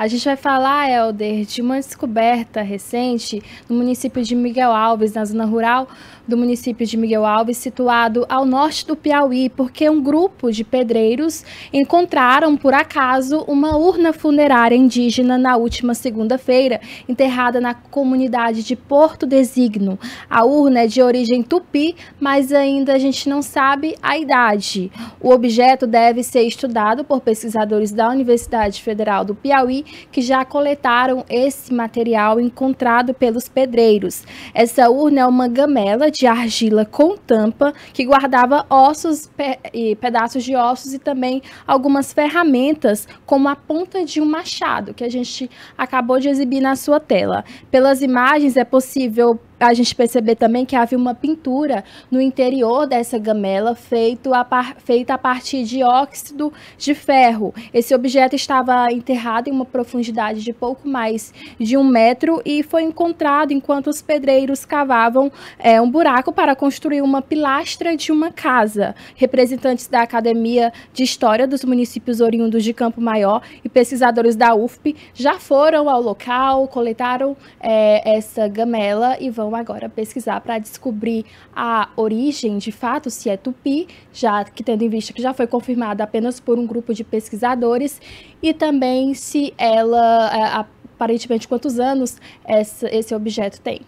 A gente vai falar, Helder, de uma descoberta recente no município de Miguel Alves, na zona rural do município de Miguel Alves, situado ao norte do Piauí, porque um grupo de pedreiros encontraram, por acaso, uma urna funerária indígena na última segunda-feira, enterrada na comunidade de Porto Designo. A urna é de origem tupi, mas ainda a gente não sabe a idade. O objeto deve ser estudado por pesquisadores da Universidade Federal do Piauí, que já coletaram esse material encontrado pelos pedreiros. Essa urna é uma gamela de argila com tampa que guardava ossos pe e pedaços de ossos e também algumas ferramentas, como a ponta de um machado, que a gente acabou de exibir na sua tela. Pelas imagens é possível a gente perceber também que havia uma pintura no interior dessa gamela feito a par, feita a partir de óxido de ferro. Esse objeto estava enterrado em uma profundidade de pouco mais de um metro e foi encontrado enquanto os pedreiros cavavam é, um buraco para construir uma pilastra de uma casa. Representantes da Academia de História dos Municípios Oriundos de Campo Maior e pesquisadores da UFP já foram ao local, coletaram é, essa gamela e vão agora pesquisar para descobrir a origem, de fato, se é tupi, já que tendo em vista que já foi confirmada apenas por um grupo de pesquisadores, e também se ela, é, aparentemente, quantos anos essa, esse objeto tem.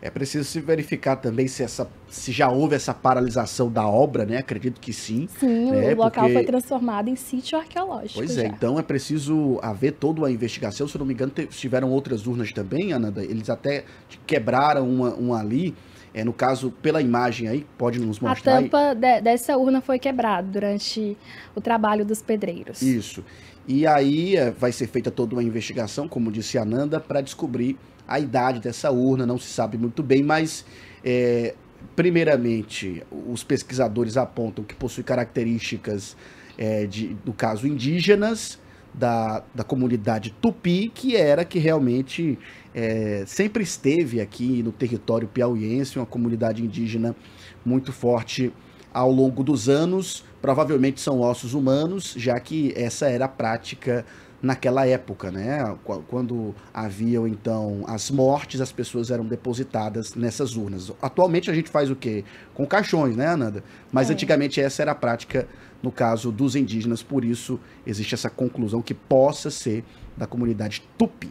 É preciso se verificar também se, essa, se já houve essa paralisação da obra, né? Acredito que sim. Sim, né? o local Porque... foi transformado em sítio arqueológico. Pois é, já. então é preciso haver toda uma investigação. Se eu não me engano, tiveram outras urnas também, Ananda. Eles até quebraram uma, uma ali. É, no caso, pela imagem aí, pode nos mostrar. A tampa de, dessa urna foi quebrada durante o trabalho dos pedreiros. Isso. E aí é, vai ser feita toda uma investigação, como disse a Nanda, para descobrir a idade dessa urna, não se sabe muito bem, mas é, primeiramente os pesquisadores apontam que possui características é, de, do caso indígenas da, da comunidade tupi, que era que realmente é, sempre esteve aqui no território piauiense, uma comunidade indígena muito forte ao longo dos anos. Provavelmente são ossos humanos, já que essa era a prática naquela época, né? Quando haviam então as mortes, as pessoas eram depositadas nessas urnas. Atualmente a gente faz o quê? Com caixões, né, Ananda? Mas é. antigamente essa era a prática no caso dos indígenas, por isso existe essa conclusão que possa ser da comunidade tupi.